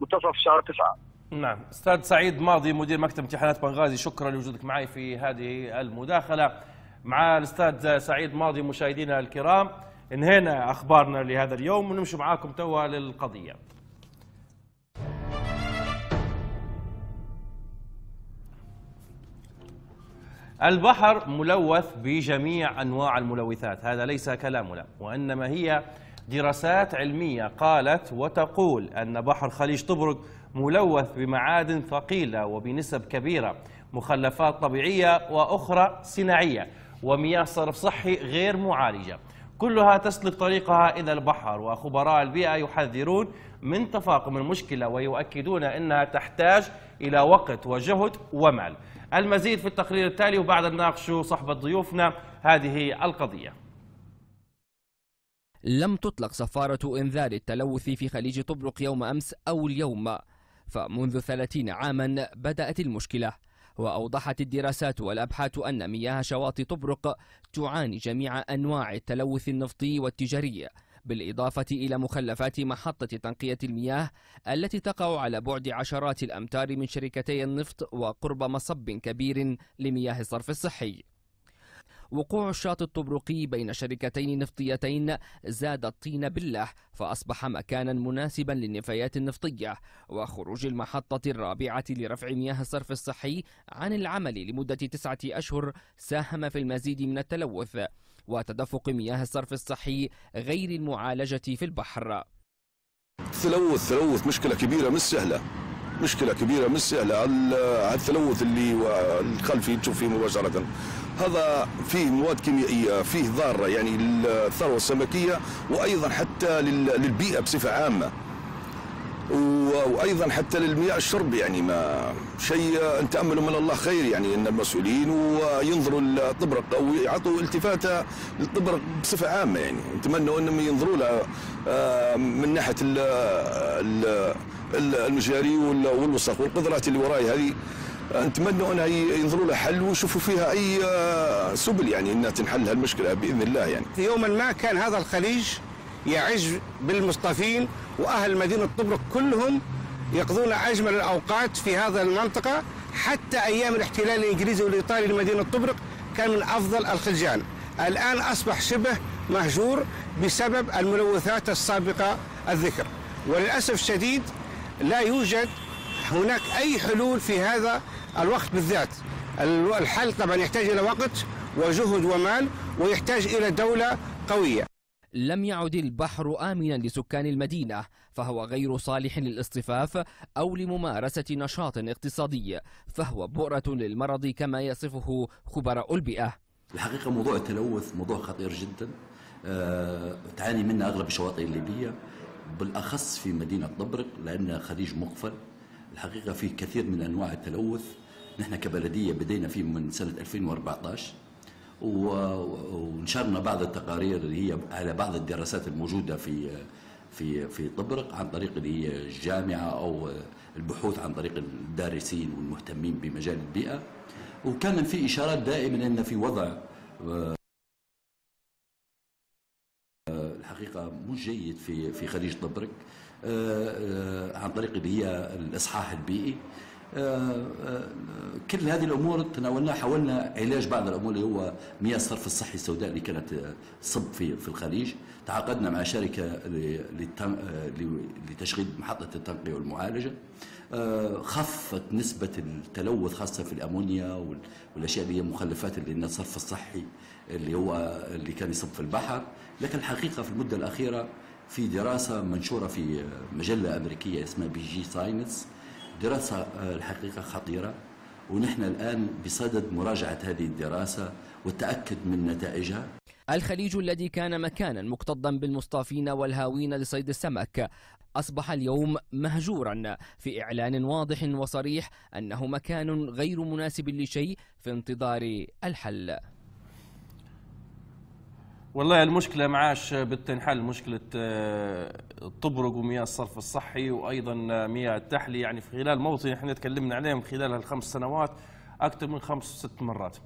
منتصف شهر تسعة. نعم. أستاذ سعيد ماضي مدير مكتب امتحانات بنغازي. شكرا لوجودك معي في هذه المداخلة. مع الأستاذ سعيد ماضي مشاهدينا الكرام انهينا اخبارنا لهذا اليوم ونمشي معاكم توا للقضية. البحر ملوث بجميع انواع الملوثات هذا ليس كلامنا وانما هي دراسات علمية قالت وتقول أن بحر خليج طبرق ملوث بمعادن ثقيلة وبنسب كبيرة مخلفات طبيعية وأخرى صناعية ومياه صرف صحي غير معالجة. كلها تسلك طريقها إلى البحر وخبراء البيئة يحذرون من تفاقم المشكلة ويؤكدون إنها تحتاج إلى وقت وجهد ومال. المزيد في التقرير التالي وبعد نناقش صحبة ضيوفنا هذه القضية. لم تطلق صفارة إنذار التلوث في خليج طبرق يوم أمس أو اليوم فمنذ ثلاثين عاما بدأت المشكلة. وأوضحت الدراسات والأبحاث أن مياه شواطئ طبرق تعاني جميع أنواع التلوث النفطي والتجاري بالإضافة إلى مخلفات محطة تنقية المياه التي تقع على بعد عشرات الأمتار من شركتي النفط وقرب مصب كبير لمياه الصرف الصحي. وقوع الشاطئ الطبرقي بين شركتين نفطيتين زاد الطين بالله فأصبح مكانا مناسبا للنفايات النفطية. وخروج المحطة الرابعة لرفع مياه الصرف الصحي عن العمل لمدة تسعة أشهر ساهم في المزيد من التلوث وتدفق مياه الصرف الصحي غير المعالجة في البحر. التلوث تلوث مشكلة كبيرة مش سهلة. مشكلة كبيرة مش سهلة. على التلوث اللي الخلفي تشوف فيه مباشرة. هذا فيه مواد كيميائية فيه ضارة يعني للثروة السمكية وأيضا حتى للبيئة بصفة عامة. و- وأيضا حتى للمياه الشرب يعني ما شيء نتامل من الله خير يعني إن المسؤولين وينظروا للطبرق أو يعطوا التفاتة للطبرق بصفة عامة يعني نتمنى إنهم ينظروا لها آه، من ناحية ال- ال- ال- المجاري وال- والوسخ والقدرات اللي وراي هذه. نتمنى انها ينظروا لها حل ويشوفوا فيها أي آه، سبل يعني إنها تنحل هالمشكلة بإذن الله يعني يوما ما كان هذا الخليج يعج بالمصطفين وأهل مدينة طبرق كلهم يقضون أجمل الأوقات في هذا المنطقة حتى أيام الاحتلال الإنجليزي والإيطالي لمدينة طبرق كان من أفضل الخلجان. الآن أصبح شبه مهجور بسبب الملوثات السابقة الذكر وللأسف الشديد لا يوجد هناك أي حلول في هذا الوقت بالذات. الحل طبعا يحتاج إلى وقت وجهد ومال ويحتاج إلى دولة قوية. لم يعد البحر آمنا لسكان المدينة فهو غير صالح للاصطفاف أو لممارسة نشاط اقتصادي فهو بؤرة للمرض كما يصفه خبراء البيئة الحقيقة موضوع التلوث موضوع خطير جدا آه، تعاني منه أغلب الشواطئ الليبية بالأخص في مدينة طبرق لأنها خليج مقفل الحقيقة في كثير من أنواع التلوث نحن كبلدية بدينا فيه من سنة 2014 و- ونشرنا بعض التقارير اللي هي على بعض الدراسات الموجودة في في في طبرق عن طريق اللي هي الجامعة أو البحوث عن طريق الدارسين والمهتمين بمجال البيئة. وكان في إشارات دائما أن في وضع الحقيقة مش جيد في في خليج طبرق آه، آه، عن طريق اللي هي الإصحاح البيئي. كل هذه الأمور تناولناها حاولنا علاج بعض الأمور اللي هو مياه الصرف الصحي السوداء اللي كانت آه، تصب في في الخليج. تعاقدنا مع شركة آه، لتشغيل محطة التنقية والمعالجة. آه، خفت نسبة التلوث خاصة في الأمونيا وال- والأشياء اللي هي مخلفات اللي الصرف الصحي اللي هو اللي كان يصب في البحر. لكن الحقيقة في المدة الأخيرة في دراسة منشورة في مجلة أمريكية اسمها BG Science دراسة آه، الحقيقة خطيرة ونحن الآن بصدد مراجعة هذه الدراسة والتأكد من نتائجها. الخليج الذي كان مكانا مكتظا بالمصطافين والهاوين لصيد السمك أصبح اليوم مهجورا في إعلان واضح وصريح أنه مكان غير مناسب لشيء في انتظار الحل. والله المشكلة معاش بتنحل مشكلة آه، طبرق ومياه الصرف الصحي وأيضا آه، مياه التحلية. يعني في خلال موطن إحنا تكلمنا عليه من خلال هالخمس سنوات أكثر من خمس ست مرات.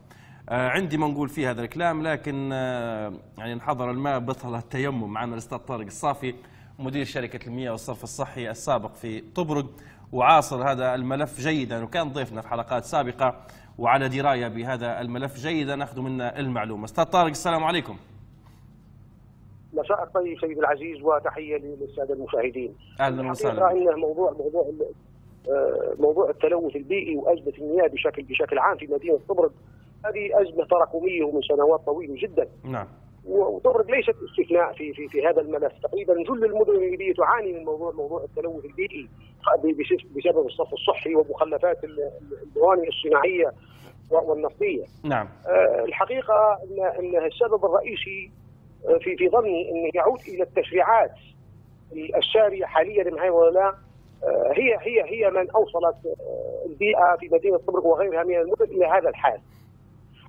آه، عندي ما نقول في هذا الكلام لكن آه، يعني انحضر الماء بطل التيمم معنا الأستاذ طارق الصافي مدير شركة المياه والصرف الصحي السابق في طبرق وعاصر هذا الملف جيدا. وكان ضيفنا في حلقات سابقة وعلى دراية بهذا الملف جيدا ناخذ منا المعلومة. أستاذ طارق السلام عليكم. مساء الطيب سيد العزيز وتحية للساده المشاهدين. أهلا وسهلا. انه موضوع موضوع آه، موضوع التلوث البيئي وأزمة المياه بشكل بشكل عام في مدينة طبرق. هذه أزمة تراكميه ومن سنوات طويله جدا. نعم. وطبرق ليست استثناء في في في هذا الملف، تقريبا كل المدن الليبيه تعاني من موضوع موضوع التلوث البيئي بسبب- الصرف الصحي ومخلفات ال- ال- الموانئ الصناعية والنفطية. نعم. آه، الحقيقة ان إن السبب الرئيسي في في ظني إنه يعود إلى التشريعات الساريه حاليا هاي ولا لا آه، هي هي هي من أوصلت آه، البيئة في مدينة طبرق وغيرها من المدن إلى هذا الحال.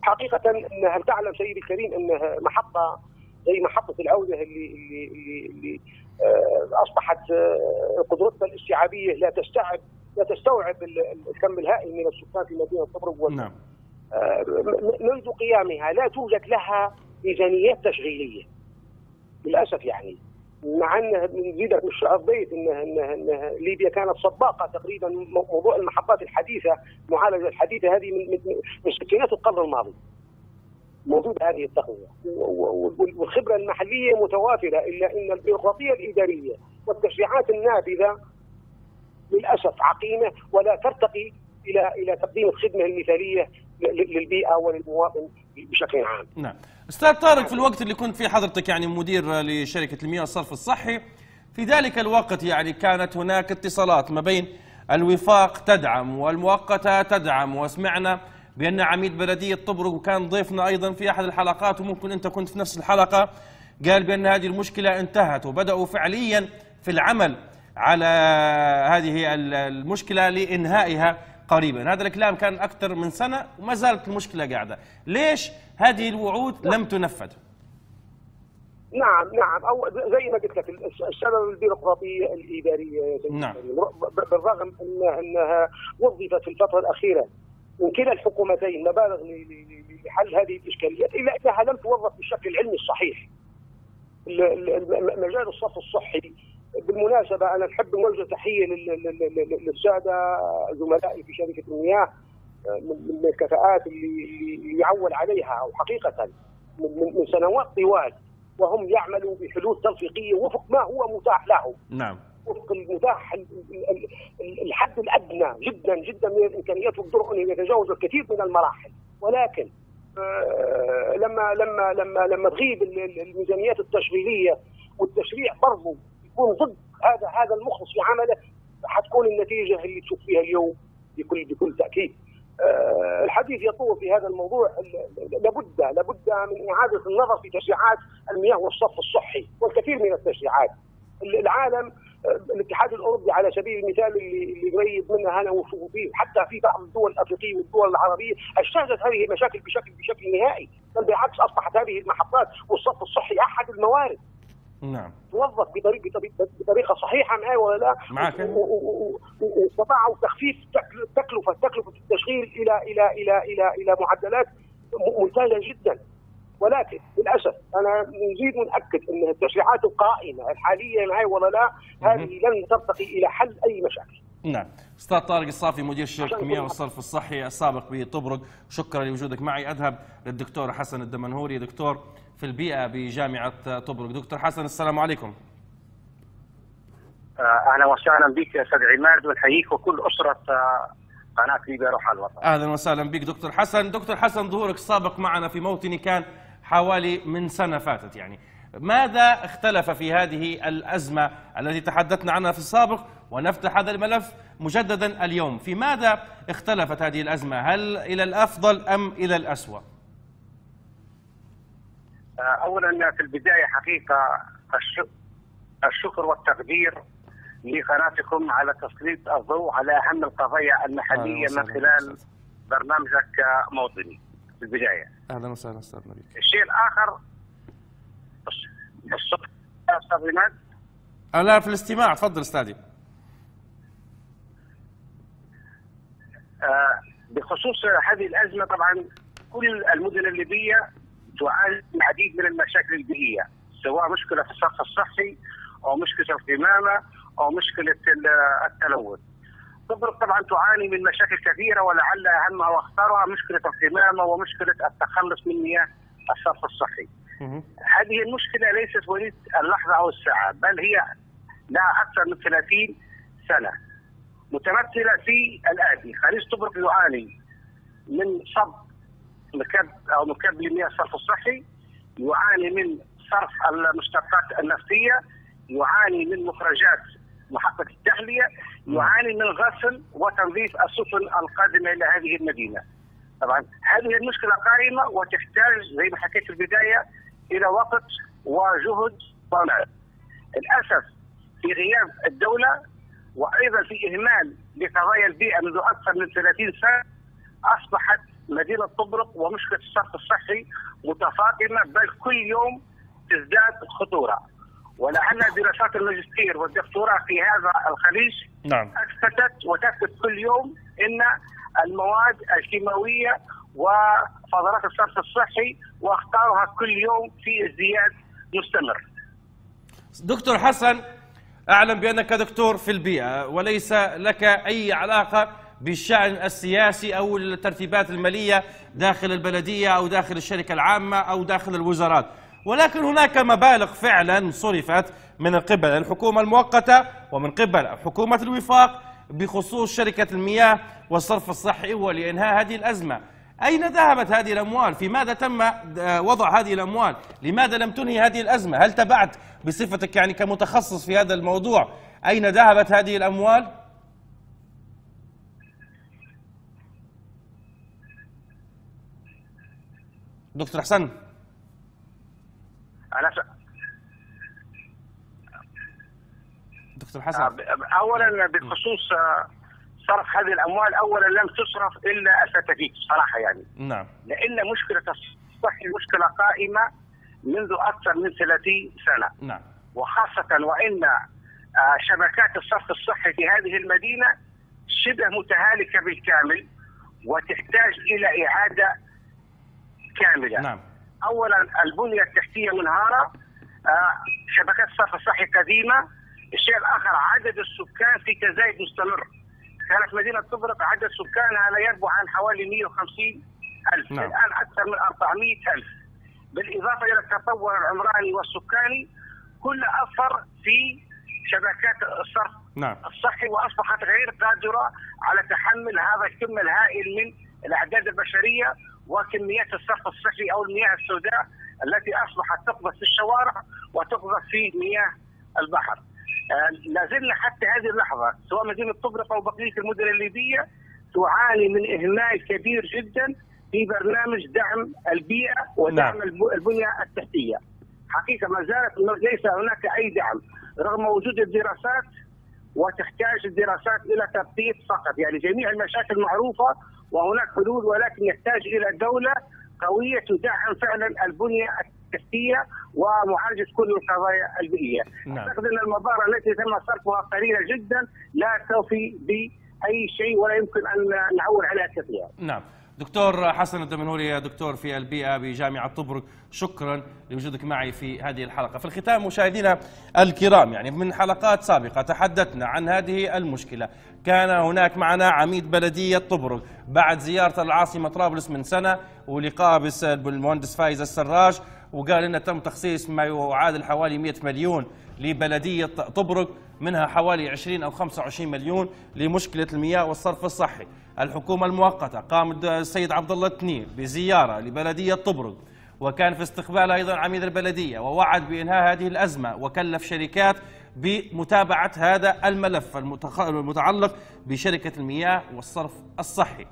حقيقة إن هل تعلم سيدي الكريم إن محطة زي محطة العودة اللي اللي اللي, اللي آه، أصبحت قدرتها الاستيعابية لا تستوعب لا تستوعب ال- ال- الكم الهائل من السكان في مدينة طبرق نعم منذ قيامها لا توجد لها ميزانيات تشغيلية. للأسف يعني. مع أن نزيدك من الشعر بيت ان ان ليبيا كانت سباقه تقريبا. مو- موضوع المحطات الحديثة المعالجه الحديثة هذه من من ستينات القرن الماضي. موجودة هذه التقنيه والخبرة المحلية متوافره إلا إن البيروقراطية الإدارية والتشريعات النافذة للأسف عقيمة ولا ترتقي إلى إلى تقديم الخدمة المثالية للبيئة وللمواطن بشكل عام. نعم. أستاذ طارق في الوقت اللي كنت فيه حضرتك يعني مدير لشركة المياه والصرف الصحي في ذلك الوقت يعني كانت هناك اتصالات ما بين الوفاق تدعم والمؤقتة تدعم وسمعنا بأن عميد بلدية طبرق وكان ضيفنا أيضا في أحد الحلقات وممكن أنت كنت في نفس الحلقة قال بأن هذه المشكلة انتهت وبدأوا فعليا في العمل على هذه ال- المشكلة لإنهائها قريبا. هذا الكلام كان أكثر من سنة وما زالت المشكلة قاعدة. ليش هذه الوعود لم تنفذ؟ نعم نعم. أو زي ما قلت لك الس- السبب البيروقراطيه الاداريه نعم. بالرغم انها إنها وظفت في الفترة الأخيرة من كلا الحكومتين مبالغ لحل هذه الاشكاليات إلا إنها لم توظف بالشكل العلمي الصحيح. مجال الصف الصحي بالمناسبة أنا نحب نوجه تحية لل- لل- لل- للسادة زملائي في شركة المياه من من الكفاءات اللي اللي يعول عليها وحقيقه من, سنوات طوال وهم يعملوا بحلول تلفيقيه وفق ما هو متاح له نعم. وفق المتاح ال- ال- ال- الحد الأدنى جدا جدا من الإمكانيات ويقدروا ان يتجاوزوا الكثير من المراحل. ولكن آه، لما لما لما لما تغيب ال- ال- الميزانيات التشغيلية والتشريع برضه يكون ضد هذا هذا المخلص في عمله حتكون النتيجة اللي تشوف فيها اليوم بكل بكل تأكيد. آه، الحديث يطول في هذا الموضوع لابد لابد من إعادة النظر في تشريعات المياه والصف الصحي والكثير من التشريعات. ال- العالم آه، الاتحاد الأوروبي على سبيل المثال اللي اللي قريب منا أنا وشوفوا فيه حتى في بعض الدول الأفريقية والدول العربية اجتازت هذه المشاكل بشكل بشكل نهائي، بل بالعكس أصبحت هذه المحطات والصف الصحي أحد الموارد نعم. توظف بطريقه صحيحة معي ولا لا؟ و- واستطاعوا تخفيف تكل- تكلفه تكلفة التشغيل إلى إلى إلى إلى إلى معدلات ممتازه جدا. ولكن للأسف أنا نزيد وناكد أن التشريعات القائمه الحالية معي ولا لا؟ هذه لن ترتقي إلى حل أي مشاكل. نعم. أستاذ طارق الصافي مدير شركه المياه والصرف الصحي السابق بطبرق. شكرا لوجودك معي. أذهب للدكتور حسن الدمنهوري. دكتور في البيئة بجامعة طبرق. دكتور حسن السلام عليكم. آه، أهلا وسهلا بك أستاذ عماد ونحييك وكل أسرة آه، قناة ليبيا روح على الوطن. أهلا وسهلا بك دكتور حسن. دكتور حسن ظهورك السابق معنا في موطني كان حوالي من سنة فاتت يعني. ماذا اختلف في هذه الأزمة التي تحدثنا عنها في السابق؟ ونفتح هذا الملف مجددا اليوم. في ماذا اختلفت هذه الأزمة؟ هل إلى الأفضل أم إلى الأسوأ؟ آه، اولا في البداية حقيقة الش- الشكر والتقدير لقناتكم على تسليط الضوء على أهم القضايا المحلية من خلال برنامجك موطني في البداية. أهلا وسهلا أستاذ نبيل الشيء الآخر أستاذ عماد أنا في الاستماع. تفضل استاذي آه، بخصوص هذه الأزمة طبعا كل المدن الليبية تعاني من العديد من المشاكل البيئية سواء مشكلة في الصرف الصحي أو مشكلة القمامه أو مشكلة ال- التلوث. طبرق طبعا تعاني من مشاكل كثيرة ولعل اهمها واخطرها مشكلة القمامه ومشكلة التخلص من مياه الصرف الصحي. هذه المشكلة ليست وليد اللحظة أو الساعة بل هي لها أكثر من 30 سنة. متمثلة في الاتي خليج طبرق يعاني من صب مكب أو مكب لمياه الصرف الصحي يعاني من صرف المشتقات النفطيه يعاني من مخرجات محطة التحليه يعاني من غسل وتنظيف السفن القادمة إلى هذه المدينة. طبعا هذه المشكلة قائمة وتحتاج زي ما حكيت في البداية إلى وقت وجهد ومال للأسف في غياب الدولة وأيضا في إهمال لقضايا البيئة منذ أكثر من 30 سنة أصبحت مدينة طبرق ومشكلة الصرف الصحي متفاقمة بل كل يوم تزداد خطورة ولعل دراسات الماجستير والدكتوراه في هذا الخليج نعم أثبتت وتثبت كل يوم إن المواد الكيماوية وفضلات الصرف الصحي واخطارها كل يوم في ازدياد مستمر. دكتور حسن أعلم بأنك دكتور في البيئة وليس لك أي علاقة بالشأن السياسي أو الترتيبات المالية داخل البلدية أو داخل الشركة العامة أو داخل الوزارات ولكن هناك مبالغ فعلا صرفت من قبل الحكومة المؤقتة ومن قبل حكومة الوفاق بخصوص شركة المياه والصرف الصحي ولإنهاء هذه الأزمة أين ذهبت هذه الأموال؟ في ماذا تم آه، وضع هذه الأموال؟ لماذا لم تنهي هذه الأزمة؟ هل تبعت بصفتك يعني كمتخصص في هذا الموضوع أين ذهبت هذه الأموال؟ دكتور حسن. أنا س... دكتور حسن. اولا بخصوص آه، صرف هذه الأموال اولا لم تصرف إلا الفتافيت بصراحه يعني. نعم. لأن مشكلة الصحي مشكلة قائمة منذ أكثر من 30 سنة. نعم. وخاصة وإن آه، شبكات الصرف الصحي في هذه المدينة شبه متهالكة بالكامل وتحتاج إلى إعادة كاملة. نعم. اولا البنية التحتية منهارة آه، شبكات الصرف الصحي قديمة. الشيء الآخر عدد السكان في تزايد مستمر. كانت مدينة طبرق عدد سكانها لا يربو عن حوالي 150 ألف. نعم. الآن أكثر من 400 ألف. بالإضافة إلى التطور العمراني والسكاني كل أثر في شبكات الصرف نعم. الصحي وأصبحت غير قادرة على تحمل هذا الكم الهائل من الأعداد البشرية. وكميات الصرف الصحي أو المياه السوداء التي أصبحت تقذف في الشوارع وتقذف في مياه البحر. آه، لا زلنا حتى هذه اللحظة سواء مدينة طبرق أو بقية المدن الليبية تعاني من إهمال كبير جدا في برنامج دعم البيئة ودعم نعم. الب- البنية التحتية. حقيقة ما زالت ليس هناك أي دعم رغم وجود الدراسات وتحتاج الدراسات إلى تبسيط فقط يعني جميع المشاكل معروفه وهناك حلول ولكن يحتاج إلى دولة قوية تدعم فعلا البنية التحتية ومعالجة كل القضايا البيئيه. نعم. أعتقد أن المبادره التي تم صرفها قليلة جدا لا توفي بأي شيء ولا يمكن أن نعول عليها كثيرا. نعم دكتور حسن الدمنهوري دكتور في البيئة بجامعة طبرق شكرا لوجودك معي في هذه الحلقة. في الختام مشاهدينا الكرام يعني من حلقات سابقة تحدثنا عن هذه المشكلة. كان هناك معنا عميد بلدية طبرق بعد زيارة العاصمة طرابلس من سنة ولقاء بالمهندس فايز السراج وقال انه تم تخصيص ما يعادل حوالي 100 مليون لبلدية طبرق منها حوالي 20 أو 25 مليون لمشكلة المياه والصرف الصحي. الحكومة المؤقتة قام السيد عبد الله التنير بزيارة لبلدية طبرق وكان في استقبال أيضا عميد البلدية ووعد بإنهاء هذه الأزمة وكلف شركات بمتابعة هذا الملف المتعلق بشركة المياه والصرف الصحي.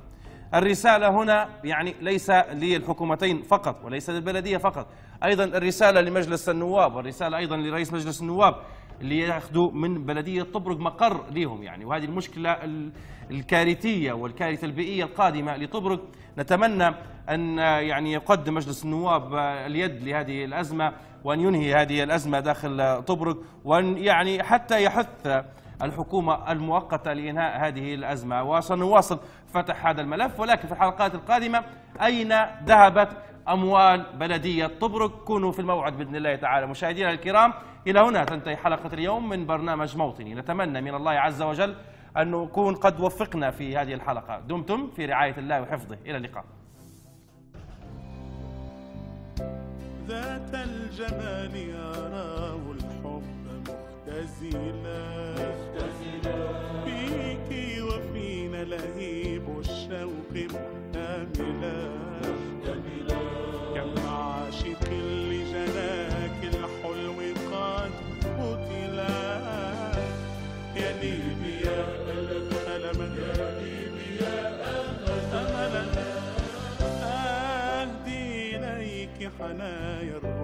الرسالة هنا يعني ليس للحكومتين فقط وليس للبلدية فقط. أيضا الرسالة لمجلس النواب والرسالة أيضا لرئيس مجلس النواب اللي ياخذوا من بلدية طبرق مقر لهم يعني. وهذه المشكلة ال- الكارثية والكارثة البيئية القادمة لطبرق. نتمنى أن يعني يقدم مجلس النواب اليد لهذه الأزمة وأن ينهي هذه الأزمة داخل طبرق وأن يعني حتى يحث الحكومة المؤقتة لإنهاء هذه الأزمة. وسنواصل فتح هذا الملف ولكن في الحلقات القادمة أين ذهبت أموال بلدية طبرق؟ كونوا في الموعد بإذن الله تعالى مشاهدينا الكرام. إلى هنا تنتهي حلقة اليوم من برنامج موطني. نتمنى من الله عز وجل أن نكون قد وفقنا في هذه الحلقة. دمتم في رعاية الله وحفظه. إلى اللقاء. ذات الجمال يراه الحب مختزلا. وفينا لهيب الشوق مكتملا. كم عاشق لجناك الحلو قد قتلا. يا ليبيا ألما يا ليبيا أملا أهدي إليك حنايا.